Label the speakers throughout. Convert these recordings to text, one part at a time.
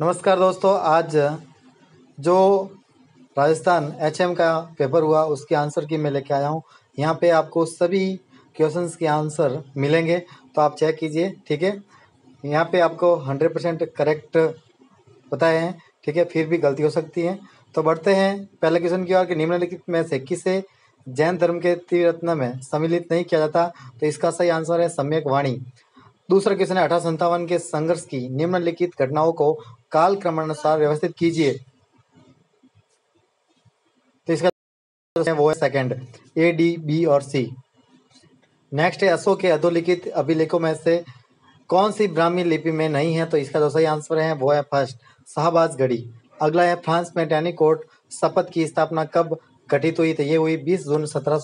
Speaker 1: नमस्कार दोस्तों, आज जो राजस्थान एचएम का पेपर हुआ, उसके आंसर की मैं लेके आया हूँ। यहाँ पे आपको सभी क्वेश्चंस के आंसर मिलेंगे तो आप चेक कीजिए, ठीक है? यहाँ पे आपको हंड्रेड परसेंट करेक्ट बताए हैं, ठीक है? फिर भी गलती हो सकती है। तो बढ़ते हैं। पहले क्वेश्चन की ओर कि निम्नलिखित में से किसे जैन धर्म के त्रिरत्न में सम्मिलित नहीं किया जाता? तो इसका सही आंसर है सम्यक वाणी। दूसरा क्वेश्चन है अठारह संतावन के संघर्ष की निम्नलिखित घटनाओं को काल क्रमानुसार व्यवस्थित कीजिए। तो इसका वो है सेकंड ए डी बी और सी नेक्स्ट है, अशोक के अधोलिखित अभिलेखों में से कौन सी ब्राह्मी लिपि में नहीं है? तो इसका जो सही आंसर है, वो है फ़र्स्ट शाहबाज गढ़ी अगला है, फ्रांस में टैनी कोर्ट शपथ की स्थापना कब घटित हुई? तो ये हुई 20 जून सत्रह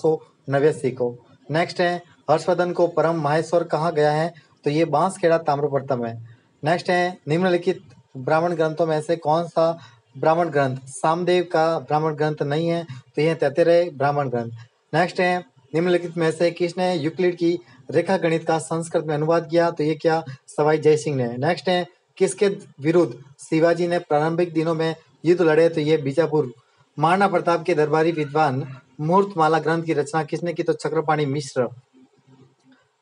Speaker 1: को। नेक्स्ट है, हर्षवर्धन को परम माहेश्वर कहा गया है? तो ये बाँस बांसखेड़ा ताम्रप्रतम है। नेक्स्ट है, निम्नलिखित ब्राह्मण ग्रंथों में से कौन सा ब्राह्मण ग्रंथ? सामदेव का ब्राह्मण ग्रंथ नहीं है तो ये तेतेरे ब्राह्मण ग्रंथ। नेक्स्ट है, निम्नलिखित में से किसने यूक्लिड की रेखा गणित का संस्कृत में अनुवाद किया तो ये क्या? सवाई जयसिंह ने। नेक्स्ट है, किसके विरुद्ध शिवाजी ने प्रारंभिक दिनों में युद्ध लड़े तो ये बीजापुर। महाराणा प्रताप के दरबारी विद्वान मुहूर्तमाला ग्रंथ की रचना किसने की तो चक्रपाणी मिश्र।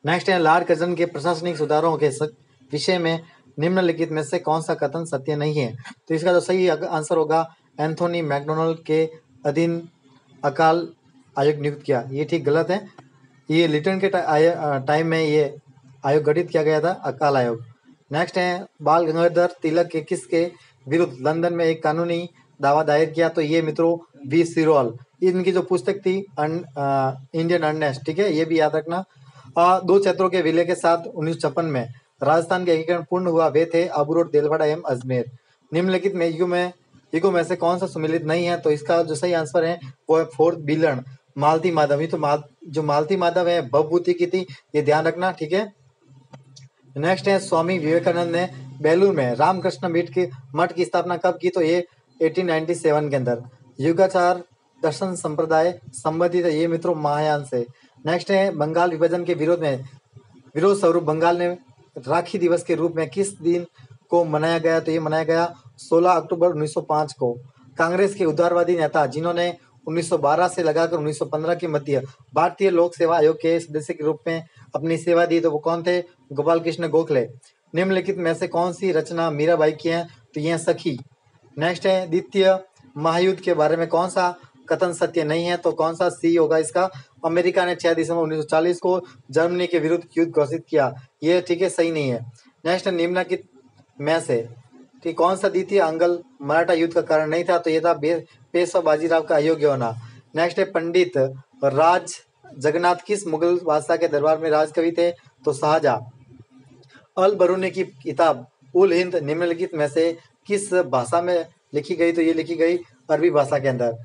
Speaker 1: नेक्स्ट है लार्ड कज़न के प्रशासनिक सुधारों के विषय में निम्नलिखित में से कौन सा कथन सत्य नहीं है? तो इसका जो सही आंसर होगा एंथोनी मैकडोनल्ड के अधीन अकाल आयोग नियुक्त किया। ये ठीक गलत है। ये लिटन के टाइम में ये आयोग गठित किया गया था अकाल आयोग। नेक्स्ट है बाल गंगाधर तिलक के किसके विरुद्ध लंदन में एक कानूनी दावा दायर किया। तो ये मित्रों वी सिरोल। इनकी जो पुस्तक थी अन, आ, इंडियन अर्नेस्ट ठीक है? ये भी याद रखना। दो क्षेत्रों के विलय के साथ उन्नीस सौ छप्पन में राजस्थान के एकीकरण पूर्ण हुआ। वे थे अबूरोड देलवाड़ा एवं अजमेर। निम्नलिखित में युग में युगों में से कौन सा सुमिलित नहीं है? तो इसका जो सही आंसर है, वो है फोर्थ बिलन। मालती माधव ये तो माल, जो मालती माधव है भवभूति की थी, ये ध्यान रखना, ठीक है? नेक्स्ट है स्वामी विवेकानंद ने बेलूर में रामकृष्ण मठ की मठ की स्थापना कब की? तो ये 1897 के अंदर। युगाचार, दर्शन संप्रदाय, संबंधित है ये मित्रों, महायान से। नेक्स्ट है, बंगाल विभाजन के विरोध में। विरोध स्वरूप बंगाल ने राखी दिवस के रूप में किस दिन को मनाया गया? तो ये मनाया गया 16 अक्टूबर 1905 को। कांग्रेस के उदारवादी नेता, जिन्होंने 1912 से लगाकर 1915 के मध्य भारतीय लोक सेवा आयोग के सदस्य के रूप में अपनी सेवा दी तो वो कौन थे? गोपाल कृष्ण गोखले। निम्नलिखित में से कौन सी रचना मीराबाई की है? तो यह सखी। नेक्स्ट है, द्वितीय महायुद्ध के बारे में कौन सा कथन सत्य नहीं है? तो कौन सा सी होगा इसका? अमेरिका ने 6 दिसंबर 1940 को जर्मनी के विरुद्ध युद्ध घोषित किया। ये ठीक है, सही नहीं है। नेक्स्ट निम्नलिखित में से ठीक कौन सा द्वितीय अंगल मराठा युद्ध का कारण नहीं था तो ये था पेशवा बाजीराव का अयोग्य होना। नेक्स्ट है पंडित राज जगन्नाथ किस मुगल बादशाह के दरबार में राजकवि थे? तो शाहजहा। अल बरूनी की किताब उल हिंद निम्नलिखित में से किस भाषा में लिखी गई? तो ये लिखी गई अरबी भाषा के अंदर।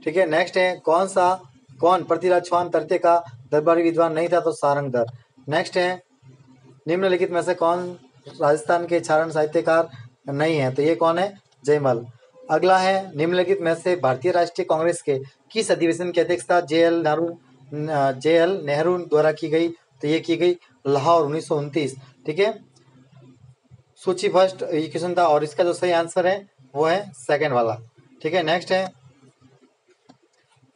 Speaker 1: ठीक है नेक्स्ट है कौन सा कौन? पृथ्वीराज चौहान तरते का दरबारी विद्वान नहीं था तो सारंगधर। नेक्स्ट है, निम्नलिखित में से कौन राजस्थान के चारण साहित्यकार नहीं है? तो ये कौन है? जयमल। अगला है, निम्नलिखित में से भारतीय राष्ट्रीय कांग्रेस के किस अधिवेशन की अध्यक्षता J L Nehru J L Nehru द्वारा की गई? तो ये की गई लाहौर, उन्नीस सौ उनतीस। ठीक है? सूची फ़र्स्ट, ये क्वेश्चन था और इसका जो सही आंसर है, वो है सेकंड वाला। ठीक है? नेक्स्ट है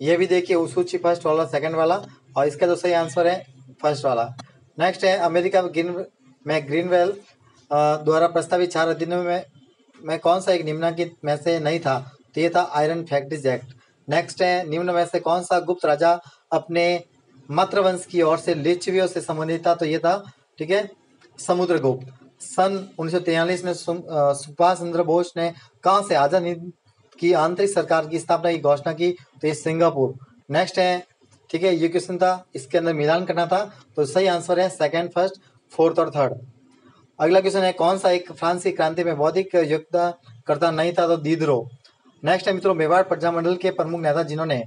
Speaker 1: ये भी देखिए सूची फ़र्स्ट वाला, सेकंड वाला, और इसका जो सही आंसर है, फ़र्स्ट वाला। नेक्स्ट है, अमेरिका ग्रीन, में ग्रीनवेल द्वारा प्रस्तावित चार अधिनियम में में कौन सा एक निम्नलिखित में से नहीं था? तो ये था आयरन फैक्ट्रीज एक्ट नेक्स्ट है, निम्न में से कौन सा गुप्त राजा अपने मातृवंश की ओर से लिच्छवियों से संबंधित था? तो ये था, ठीक है, समुद्रगुप्त। सन उन्नीस में सुभाष चंद्र बोस ने कहा से आज़ाद की आंतरिक सरकार की स्थापना की घोषणा की तो ये सिंगापुर। नेक्स्ट है, ठीक है, ये क्वेश्चन था, इसके अंदर मिलान करना था तो सही आंसर है सेकंड फ़र्स्ट फोर्थ और थर्ड अगला क्वेश्चन है, कौन सा एक फ्रांसी क्रांति में बौद्धिक योगदान करता नहीं था तो दीदरो। नेक्स्ट है मित्रों, मेवाड़ प्रजामंडल के प्रमुख नेता जिन्होंने,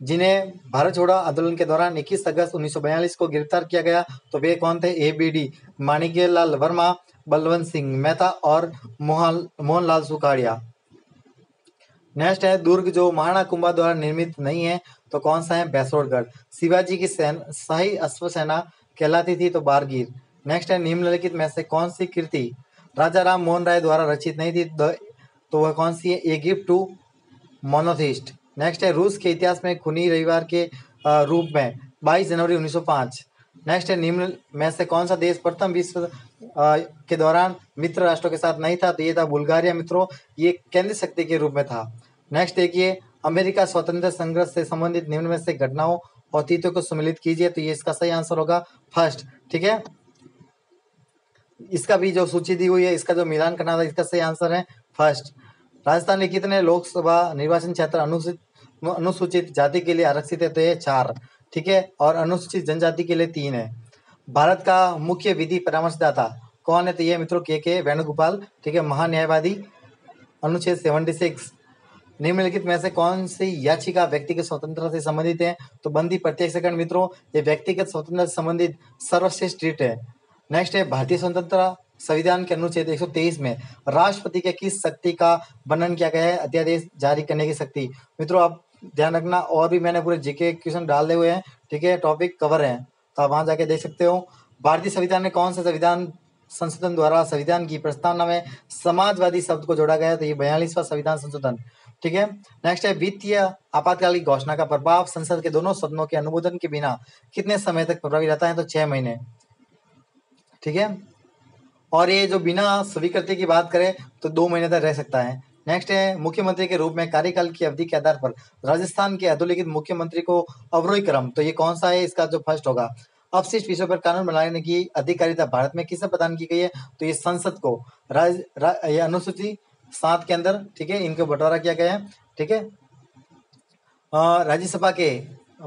Speaker 1: जिन्हें भारत छोड़ो आंदोलन के दौरान 21 अगस्त 1942 को गिरफ़्तार किया गया तो वे कौन थे? A B D Manikya Lal Verma, Balwant Singh Mehta और मोहन, मोहनलाल सुखाड़िया नेक्स्ट है, दुर्ग जो महाराणा कुंभा द्वारा निर्मित नहीं है तो कौन सा है? बैसोड़गढ़ शिवाजी की सेन, शाही अश्व सेना कहलाती थी तो बारगीर। नेक्स्ट है, निम्नलिखित में से कौन सी कृति राजा राम मोहन राय द्वारा रचित नहीं थी तो वह कौन सी है? A gift to monotheist. Next है, रूस के इतिहास में खुनी रविवार के रूप में 22 जनवरी 1905 नेक्स्ट है, निम्न में से कौन सा देश प्रथम विश्व के दौरान मित्र राष्ट्रों के साथ नहीं था तो ये था बुल्गारिया, मित्रों। ये केंद्र शक्ति के रूप में था। नेक्स्ट देखिए, अमेरिका स्वतंत्र संघर्ष से संबंधित निम्न में से घटनाओं और तिथियों को सम्मिलित कीजिए तो ये इसका सही आंसर होगा फ़र्स्ट, ठीक है? इसका भी जो सूची दी हुई है, इसका जो मिलान करना था, इसका सही आंसर है फ़र्स्ट। राजस्थान में कितने लोकसभा निर्वाचन क्षेत्र अनुसूचित अनुसूचित जाति के लिए आरक्षित है तो ये चार, ठीक है? और अनुसूचित जनजाति के लिए तीन है। भारत का मुख्य विधि परामर्शदाता कौन है तो ये मित्रों के के वेणुगोपाल, ठीक है? महान्यायवादी, अनुच्छेद सेवेंटी सिक्स निम्नलिखित में से कौन सी याचिका व्यक्तिगत स्वतंत्रता से संबंधित है? तो बंदी, प्रत्येक सेकंड मित्रों, ये व्यक्तिगत स्वतंत्रता से संबंधित सर्वश्रेष्ठ रीट है। नेक्स्ट है, भारतीय स्वतंत्रता संविधान के अनुच्छेद 123 में राष्ट्रपति के किस शक्ति का वर्णन किया गया है? अध्यादेश जारी करने की शक्ति। मित्रों, आप ध्यान रखना, और भी मैंने पूरे जीके क्वेश्चन डाल हुए हैं, ठीक है? टॉपिक कवर है। तो आप वहाँ जाके देख सकते हो। भारतीय संविधान में कौन सा संविधान, संशोधन द्वारा संविधान की प्रस्तावना में समाजवादी शब्द को जोड़ा गया तो ये बयालीसवा संविधान संशोधन। ठीक है? नेक्स्ट है वित्तीय आपातकालीन घोषणा का प्रभाव। संसद के दोनों सदनों के अनुमोदन के बिना कितने समय तक प्रभावी रहता है? तो छह महीने। ठीक है? और ये जो बिना स्वीकृति की बात करें तो दो महीने तक रह सकता है। नेक्स्ट है मुख्यमंत्री के रूप में कार्यकाल की अवधि के आधार पर राजस्थान के अधोलिखित मुख्यमंत्री को अवरोही क्रम तो ये कौन सा है? इसका जो फ़र्स्ट होगा। अपशिष्ट विषयों पर कानून बनाने की अधिकारिता भारत में किसे प्रदान की गई है? तो ये संसद को। राज, रा, ये अनुसूची सात के अंदर ठीक है इनको बंटवारा किया गया है ठीक है। राज्यसभा के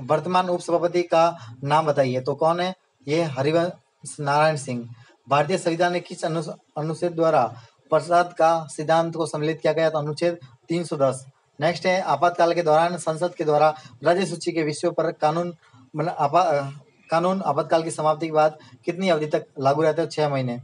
Speaker 1: वर्तमान उपसभापति का नाम बताइए तो कौन है? ये हरिवंश नारायण सिंह। भारतीय संविधान ने किस अनुच्छेद द्वारा प्रसाद का सिद्धांत को सम्मिलित किया गया तो अनुच्छेद 310 नेक्स्ट है आपातकाल के दौरान संसद के द्वारा राज्य सूची के विषयों पर कानून आपा, कानून आपातकाल की समाप्ति के बाद कितनी अवधि तक लागू रहते हैं? छह महीने।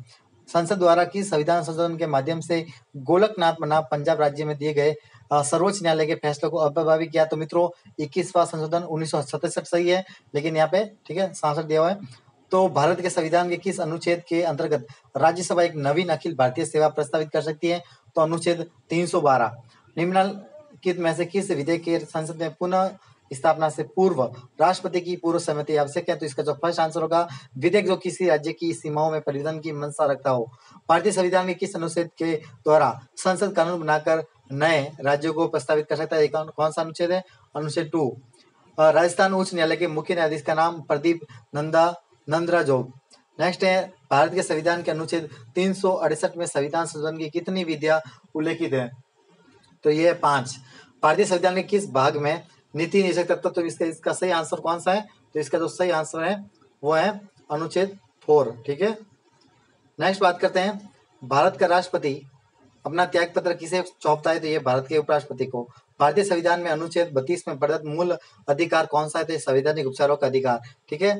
Speaker 1: संसद द्वारा किस संविधान संशोधन के माध्यम से गोलकनाथ मना पंजाब राज्य में दिए गए सर्वोच्च न्यायालय के फैसले को अप्रभावी किया। तो मित्रों, इक्कीसवा संशोधन उन्नीस सही है, लेकिन यहाँ पे, ठीक है, सांसद दिया हुआ है। तो भारत के संविधान के किस अनुच्छेद के अंतर्गत राज्यसभा एक नवीन अखिल भारतीय सेवा प्रस्तावित कर सकती है तो अनुच्छेद 312 निम्नलिखित में से किस विधेयक के संसद में पुनः स्थापना से पूर्व राष्ट्रपति की पूर्व सहमति आवश्यक है तो इसका जो फ़र्स्ट आंसर होगा, विधेयक जो किसी राज्य की सीमाओं में परिवर्तन की मंशा रखता हो, भारतीय संविधान के किस अनुच्छेद के द्वारा संसद कानून बनाकर नए राज्यों को प्रस्तावित कर सकता है कौन सा अनुच्छेद है? अनुच्छेद टू राजस्थान उच्च न्यायालय के मुख्य न्यायाधीश का नाम प्रदीप नंदा, नंदरा जोग नेक्स्ट है, भारत के संविधान के अनुच्छेद तीन सौ अड़सठ में संविधान संशोधन की कितनी विधियाँ उल्लेखित है? तो ये पाँच। भारतीय संविधान के किस भाग में नीति निषेध तत्व तो इसका इसका सही आंसर कौन सा है? तो इसका जो सही आंसर है, वो है अनुच्छेद फोर, ठीक है? नेक्स्ट बात करते हैं। भारत का राष्ट्रपति अपना त्याग पत्र किसे सौंपता है? तो ये भारत के उपराष्ट्रपति को। भारतीय संविधान में अनुच्छेद बत्तीस में प्रदत्त मूल अधिकार कौन सा है? तो संवैधानिक उपचारों का अधिकार, ठीक है?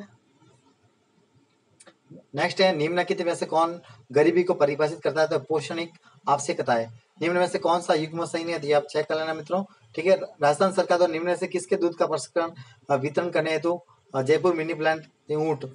Speaker 1: नेक्स्ट है निम्नलिखित में से कौन गरीबी को परिभाषित करता है? तो पोषणिक आवश्यकता है। निम्न में से कौन सा युग्म सही नहीं है आप चेक कर लेना मित्रों। ठीक है, राजस्थान सरकार तो निम्न से किसके दूध का प्रसंस्करण वितरण करने हेतु जयपुर मिनी प्लांट ऊँट।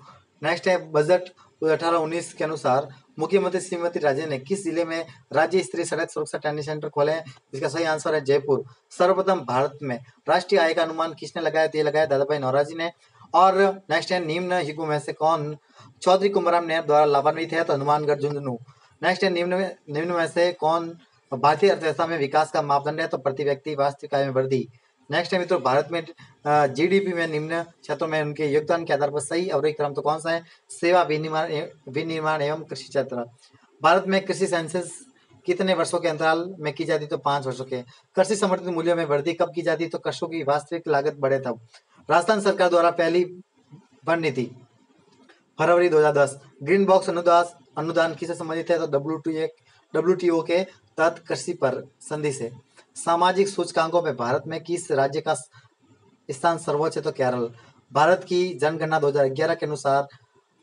Speaker 1: नेक्स्ट है बजट अठारह उन्नीस के अनुसार मुख्यमंत्री श्रीमती राजे ने किस ज़िले में राज्य स्तरीय सड़क सुरक्षा ट्रेनिंग सेंटर खोले हैं? जिसका सही आंसर है जयपुर। सर्वप्रथम भारत में राष्ट्रीय आय का अनुमान किसने लगाया? तो ये लगाया दादा भाई नौराजी ने। और नेक्स्ट है, निम्न युग में से कौन चौधरी कुमराम नेहरू द्वारा लाभान्वित है? तो हनुमानगढ़ झुंझुनू। नेक्स्ट है, निम्न निम्न में से कौन भारतीय अर्थव्यवस्था में विकास का मापदंड है तो प्रति व्यक्ति वास्तविक आय में वृद्धि। नेक्स्ट है मित्रों, भारत में जीडीपी में निम्न क्षेत्रों में उनके योगदान के आधार पर सही अवरोही क्रम तो कौन सा है? सेवा विनिर्माण विनिर्माण एवं कृषि क्षेत्र। भारत में कृषि सेंसस कितने वर्षों के अंतराल में की जाती तो पाँच वर्षों के। कृषि समर्थित मूल्यों में वृद्धि कब की जाती तो कृषकों की वास्तविक लागत बढ़े तब। राजस्थान सरकार द्वारा पहली वन नीति, फरवरी 2010 ग्रीन बॉक्स अनुदान अनुदान किसे संबंधित है? तो डब्ल्यू के तहत कृषि पर संधि से। सामाजिक सूचकांकों में भारत में किस राज्य का स्थान सर्वोच्च है तो केरल। भारत की जनगणना 2011 के अनुसार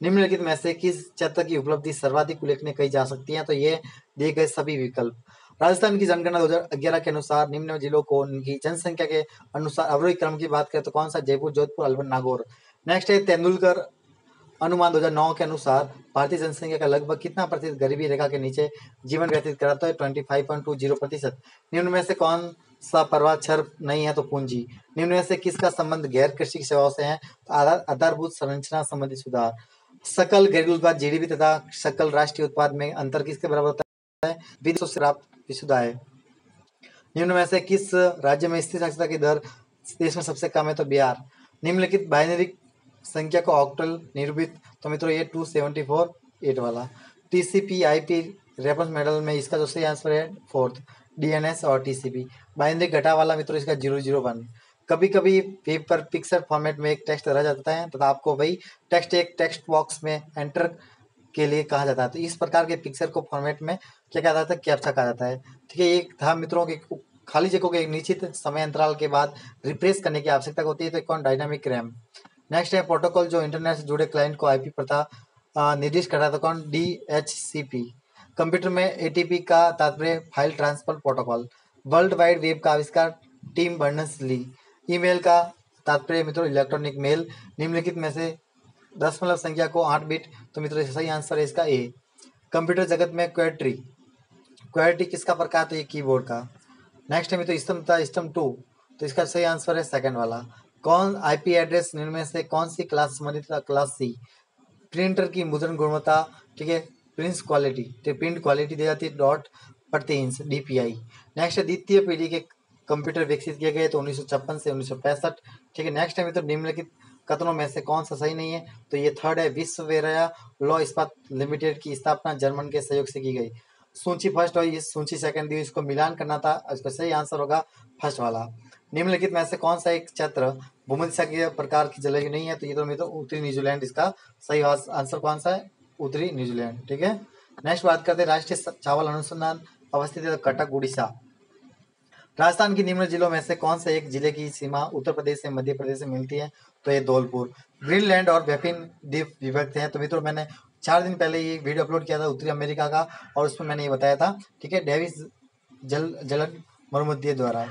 Speaker 1: निम्नलिखित में से किस क्षेत्र की उपलब्धि सर्वाधिक उल्लेखनीय कही जा सकती है तो ये दिए गए सभी विकल्प। राजस्थान की जनगणना 2011 के अनुसार निम्न जिलों को उनकी जनसंख्या के अनुसार अवरोही क्रम की बात करें तो कौन सा? जयपुर, जोधपुर, अलवर, नागौर। नेक्स्ट है तेंदुलकर। अनुमान 2009 के अनुसार भारतीय जनसंख्या का लगभग कितना प्रतिशत गरीबी रेखा के नीचे जीवन व्यतीत कराता है? Twenty five point two zero प्रतिशत। निम्न में से कौन सा पर्वाक्षर नहीं है तो पूंजी। निम्न में से किसका संबंध गैर कृषि सेवाओं से है? तो आधारभूत संरचना संबंधी सुधार। सकल घरेलू उत्पाद, जीडीपी तथा सकल राष्ट्रीय उत्पाद में अंतर किसके बराबर होता है? विदेशों से प्राप्त विशुद्धा है निम्न में से किस राज्य में स्थिर साक्षरता की दर देश में सबसे कम है तो बिहार। निम्नलिखित बाइनरी संख्या को ऑक्टल निरूपित तो मित्रों ये टू सेवेंटी फोर एट वाला टीसीपी आईपी रेफरेंस मेडल में इसका जो सही आंसर है फोर्थ डीएनएस और टीसीपी बाइनरी घटा वाला मित्रों इसका ज़ीरो ज़ीरो वन कभी कभी पेपर पिक्चर फॉर्मेट में एक टेक्स्ट रह जाता है, तथा तो आपको वही टेक्स्ट एक टेक्स्ट बॉक्स में एंटर के लिए कहा जाता है। तो इस प्रकार के पिक्चर को फॉर्मेट में क्या कहा जाता है कैप्चा कहा जाता है। ठीक है एक था मित्रों के खाली जगह को एक निश्चित समय अंतराल के बाद रिप्लेस करने की आवश्यकता होती है तो कौन डायनामिक रैम नेक्स्ट है प्रोटोकॉल जो इंटरनेट से जुड़े क्लाइंट को आईपी प्रथा निर्दिष्ट करता है कौन? D H C P computer में एटीपी का तात्पर्य file transfer protocol world wide web का आविष्कार टीम बर्नस ली ईमेल का तात्पर्य, मित्रों इलेक्ट्रॉनिक मेल निम्नलिखित में से दशमलव संख्या को आठ बिट तो मित्रों सही आंसर है इसका ए कंप्यूटर जगत में क्वेट्री क्वेट्री किसका प्रकार? तो ये कीबोर्ड का। नेक्स्ट है, मित्रों स्तंभ था स्तंभ टू तो इसका सही आंसर है सेकंड वाला। कौन आईपी एड्रेस निर्णय से कौन सी क्लास संबंधित क्लास सी प्रिंटर की मुद्रण गुणवत्ता, ठीक है? प्रिंस क्वालिटी प्रिंट क्वालिटी दी जाती है डॉट प्रति इंच डीपीआई नेक्स्ट द्वितीय पीढ़ी के कंप्यूटर विकसित किए गए तो उन्नीस से उन्नीस ठीक है? नेक्स्ट है तो निम्नलिखित कथनों में से कौन सा सही नहीं है? तो ये थर्ड है विश्व लॉ इस्पात लिमिटेड की स्थापना जर्मन के सहयोग से की गई। सूची फ़र्स्ट और ये सूची सेकंड दी इसको मिलान करना था, इसका सही आंसर होगा फ़र्स्ट वाला। निम्नलिखित में से कौन सा एक क्षेत्र भूमध्य के प्रकार की जलवायु नहीं है? तो ये तो मैं तो उत्तरी न्यूजीलैंड इसका सही आंसर कौन सा है? उत्तरी न्यूजीलैंड, ठीक है? नेक्स्ट बात करते हैं राष्ट्रीय चावल अनुसंधान अवस्थित है कटक, उड़ीसा। राजस्थान की निम्न जिलों में से कौन से एक ज़िले की सीमा उत्तर प्रदेश से मध्य प्रदेश से मिलती है? तो ये धौलपुर। ग्रीनलैंड और वेपिन द्वीप विभक्त हैं। तो मित्रों, मैंने चार दिन पहले ये वीडियो अपलोड किया था उत्तरी अमेरिका का और उसमें मैंने ये बताया था, ठीक है, डेविस जल, जलन मरुमध्य द्वारा।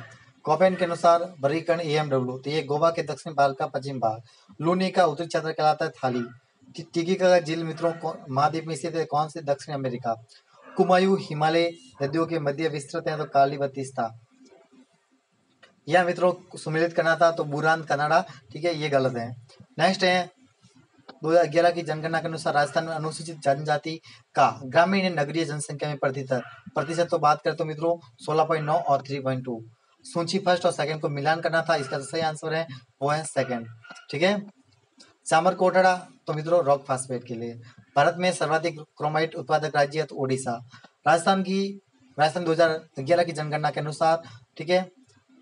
Speaker 1: कॉपेन के अनुसार वर्गीकरण ई एम डब्ल्यू तो ये गोवा के दक्षिण भाग का पश्चिम भाग। लूनी का उत्तरी क्षेत्र कहलाता है थाली। टिकी का झील मित्रों महाद्वीप में स्थित है कौन से? दक्षिण अमेरिका। कुमायू, हिमालय, नदियों के मध्य विस्तृत है तो काली बत्तीस्ता। यह मित्रों, सुमिलित करना था तो बुरान, कनाडा। ठीक है, ये गलत है। नेक्स्ट है, दो हज़ार ग्यारह की जनगणना के अनुसार राजस्थान में अनुसूचित जनजाति का ग्रामीण नगरीय जनसंख्या में प्रतिशत प्रतिशत तो बात करें तो मित्रों, सोलह पॉइंट नौ और थ्री पॉइंट टू सूची फ़र्स्ट और सेकंड को मिलान करना था, इसका सही आंसर है, वो है सेकंड ठीक है? चामर कोटड़ा तो मित्रों रॉक फास्फेट के लिए। भारत में सर्वाधिक क्रोमाइट उत्पादक राज्य है तो ओडिशा। राजस्थान की, राजस्थान 2011 की जनगणना के अनुसार, ठीक है?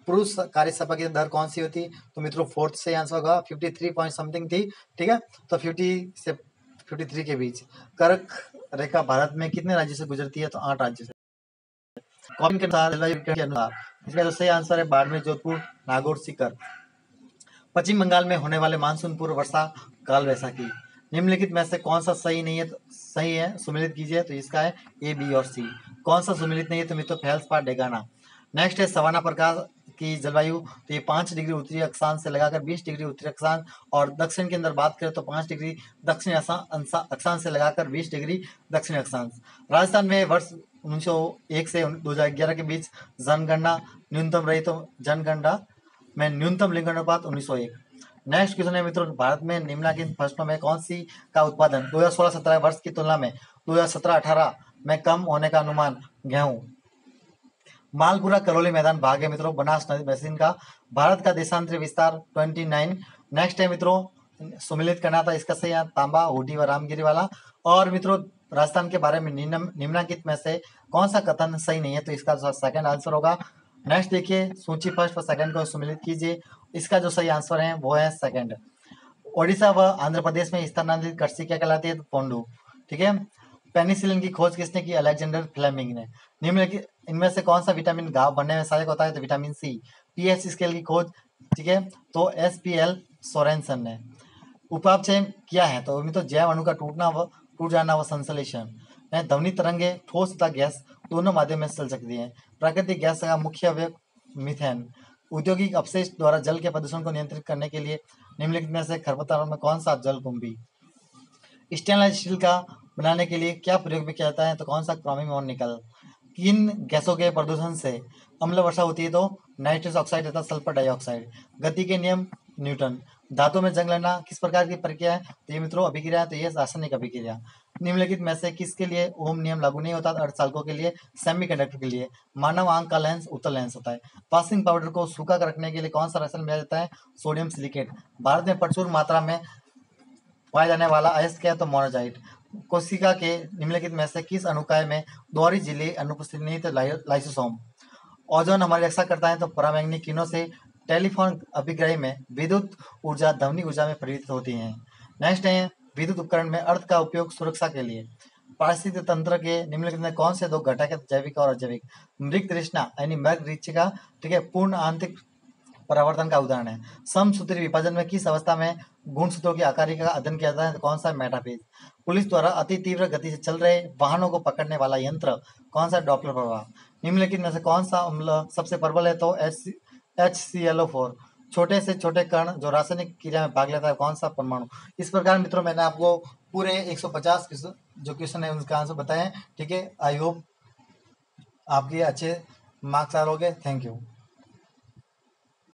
Speaker 1: पुरुष कार्यसभा की दर कौन सी होती? तो मित्रों फोर्थ से आंसर होगा। फिफ्टी थ्री पॉइंट समथिंग थी, ठीक है? तो फिफ्टी से फिफ्टी थ्री के बीच। कर्क रेखा भारत में कितने राज्य से गुजरती है? तो आठ राज्य से। कौन के अनुसार के अनुसार। इसका जो सही आंसर है बाड़मेर, जोधपुर, नागौर, सीकर। पश्चिम बंगाल में होने वाले मानसून पूर्व वर्षा काल वैसाखी निम्नलिखित में से कौन सा सही नहीं है तो सही है, सुमिलित कीजिए तो इसका है ए, बी और सी। कौन सा सुमिलित नहीं है तो मित्रों, फेल्स पार डेगाना। नेक्स्ट है सवाना प्रकाश की जलवायु। तो ये पाँच डिग्री उत्तरी अक्षांश से लगाकर बीस डिग्री उत्तरी अक्षांश और दक्षिण के अंदर बात करें तो पाँच डिग्री दक्षिण अक्षांश से लगाकर बीस डिग्री दक्षिण अक्षांश। राजस्थान में वर्ष उन्नीस एक से दो हज़ार ग्यारह के बीच जनगणना न्यूनतम रही तो जनगणना में न्यूनतम लिंग अनुपात उन्नीस सौ एक। नेक्स्ट क्वेश्चन है मित्रों, भारत में निम्नलिखित फ़सलों में कौन सी का उत्पादन दो हज़ार सोलह सत्रह वर्ष की तुलना में दो हज़ार सत्रह अठारह में कम होने का अनुमान गेहूँ। मालपुरा करौली मैदान भाग है मित्रों, बनास नदी बेसिन का। भारत का देशांतरी विस्तार 29 नेक्स्ट है मित्रों, सुमिलित करना था इसका सही तांबा होटी व रामगिरी वाला। और मित्रों राजस्थान के बारे में निम्नलिखित में से कौन सा कथन सही नहीं है? तो इसका सेकंड आंसर होगा नेक्स्ट देखिए, सूची फ़र्स्ट और सेकंड को सुमिलित कीजिए। इसका जो सही आंसर है, वो है सेकंड ओडिशा व आंध्र प्रदेश में स्थानांतरित कृषि क्या कहलाती है? पोंडू। ठीक है? पेनिसिलिन की खोज किसने की? अलेक्जेंडर फ्लेमिंग ने। निम्नलिखित, इनमें से कौन सा विटामिन घाव बनने में सहायक होता है? तो विटामिन सी पीएच स्केल की खोज, ठीक है? तो एस पी एल सोरेंसन ने। उपापचय किया है? तो तो जैव अणु का टूटना टूट जाना व संश्लेषण। ध्वनि तरंगे ठोस तथा गैस दोनों माध्यम में चल सकती है। प्राकृतिक गैस का मुख्य अवय मिथेन। औद्योगिक अपशिष्ट द्वारा जल के प्रदूषण को नियंत्रित करने के लिए निम्नलिखित में से खरपतवारों में कौन सा जल कुंभी? स्टेनलेस स्टील का बनाने के लिए क्या प्रयोग में किया जाता है? तो कौन सा क्रोमियम और निकल? किन गैसों के प्रदूषण से अम्ल वर्षा होती है तो नाइट्रस ऑक्साइड तथा सल्फ़र डाइऑक्साइड। गति के नियम न्यूटन। धातु में जंग लेना किस प्रकार की प्रक्रिया है? तो ये मित्रों अभिक्रिया तो ये रासायनिक अभिक्रिया। निम्नलिखित में से किसके लिए ओम नियम लागू नहीं होता? अर्धचालकों के लिए सेमीकंडक्टर के लिए। मानव आँख का लेंस उत्तल लेंस होता है। पासिंग पाउडर को सूखा कर रखने के लिए कौन सा रासायन मिलाया जाता है? सोडियम सिलिकेट भारत में प्रचुर मात्रा में पाया जाने वाला अयस्क क्या है तो मोनोजाइट कोशिका के निम्नलिखित में से किस अनुकाय में दोहरी झिल्ली अनुपस्थित नहीं तो लाइसोसोम ओजोन हमारी रक्षा करता है तो परामैंगनिक किरणों से टेलीफोन अभिग्रह में विद्युत ऊर्जा ध्वनि ऊर्जा में परिवर्तित होती है। नेक्स्ट है, विद्युत उपकरण में अर्थ का उपयोग सुरक्षा के लिए। पारिस्थितिक तंत्र के निम्नलिखित में कौन से दो घटक है? जैविक और अजैविक। मृग तृष्णा, यानी मृग का ठीक है, पूर्ण आंतरिक परिवर्तन का उदाहरण है। समसूत्री विभाजन में किस अवस्था में गुणसूत्रों की आकारी का अध्ययन किया जाता है? कौन सा मेटाफेज? पुलिस द्वारा अति तीव्र गति से चल रहे वाहनों को पकड़ने वाला यंत्र कौन सा डॉपलर प्रभाव? निम्नलिखित में से कौन सा अम्ल सबसे प्रबल है? तो H H C L O four छोटे से छोटे कण जो रासायनिक क्रिया में भाग लेता है, कौन सा परमाणु? इस प्रकार मित्रों, मैंने आपको पूरे 150 जो क्वेश्चन है, उनका आंसर बताए ठीक है आई होप आपके अच्छे मार्क्स आ रहे थैंक यू